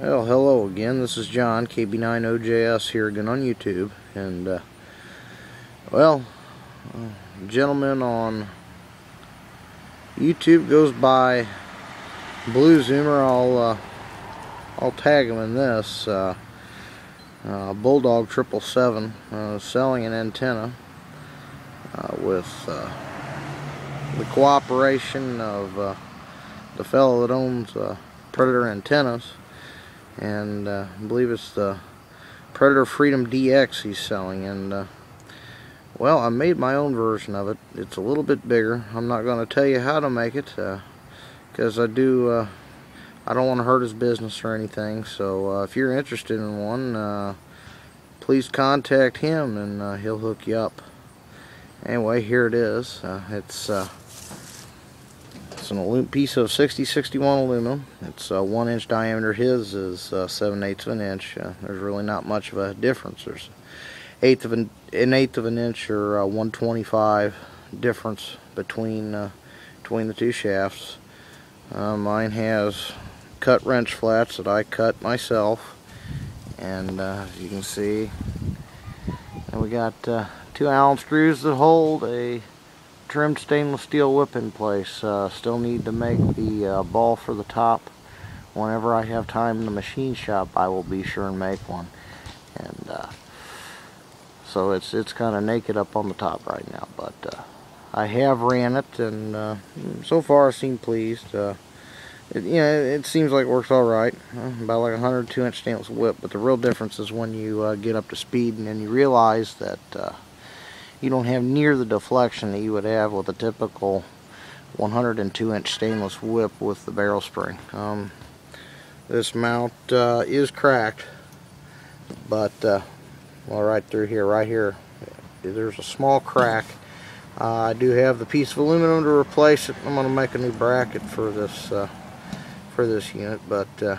Well, hello again. This is John, KB9OJS here again on YouTube. And, uh, well, uh, gentleman on YouTube goes by Bluzumr. I'll, uh, I'll tag him in this. Uh, uh, Bulldog 777 uh, selling an antenna uh, with uh, the cooperation of the fellow that owns Predator Antennas and uh, I believe it's the Predator Freedom DX he's selling. And uh, well I made my own version of it. It's a little bit bigger. I'm not going to tell you how to make it because uh, I do uh, I don't want to hurt his business or anything. So uh, if you're interested in one please contact him and he'll hook you up. Anyway here it is. It's it's an piece of 6061 aluminum. It's a one inch diameter. His is uh, 7 eighths of an inch. Uh, there's really not much of a difference. There's eighth of an, an eighth of an inch or uh, 125 difference between uh, between the two shafts. Uh, mine has cut wrench flats that I cut myself, and uh, as you can see, we got two Allen screws that hold a trimmed stainless steel whip in place. Uh, still need to make the uh, ball for the top. Whenever I have time in the machine shop, I will be sure and make one. And uh, so it's it's kind of naked up on the top right now, but uh, I have ran it, and uh, so far I seem pleased. Uh, it, you know, it seems like it works all right. about like a 102 inch stainless whip, but the real difference is when you get up to speed and then you realize that you don't have near the deflection that you would have with a typical 102 inch stainless whip with the barrel spring. Um, this mount uh, is cracked, but uh, well, right through here, right here, there's a small crack. Uh, I do have the piece of aluminum to replace it. I'm going to make a new bracket for this uh, for this unit, but uh,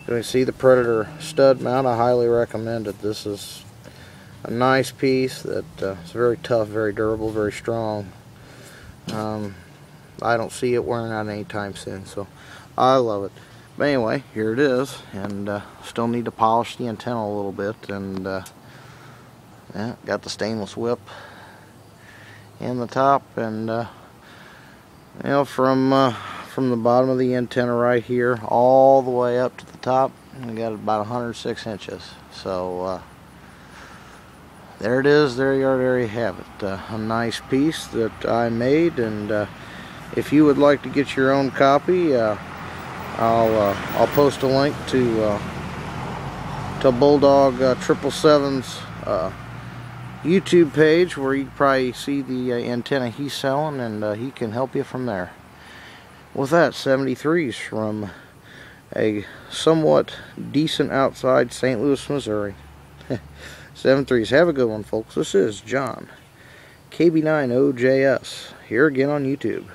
you can see the Predator stud mount. I highly recommend it. This is a nice piece that uh, is very tough, very durable, very strong. Um, I don't see it wearing out anytime soon, so I love it. But anyway, here it is, and uh, still need to polish the antenna a little bit, and uh, yeah, got the stainless whip in the top, and uh, you know, from uh, from the bottom of the antenna right here all the way up to the top, we got about 106 inches. So uh, there it is. There you are. There you have it. Uh, a nice piece that I made and uh, if you would like to get your own copy uh, I'll uh, I'll post a link to uh, to Bulldog uh, Triple Seven's YouTube page where you probably see the antenna he's selling and he can help you from there. With that 73s from a somewhat decent outside St. Louis Missouri 7-3s. Have a good one, folks. This is John, KB9OJS, here again on YouTube.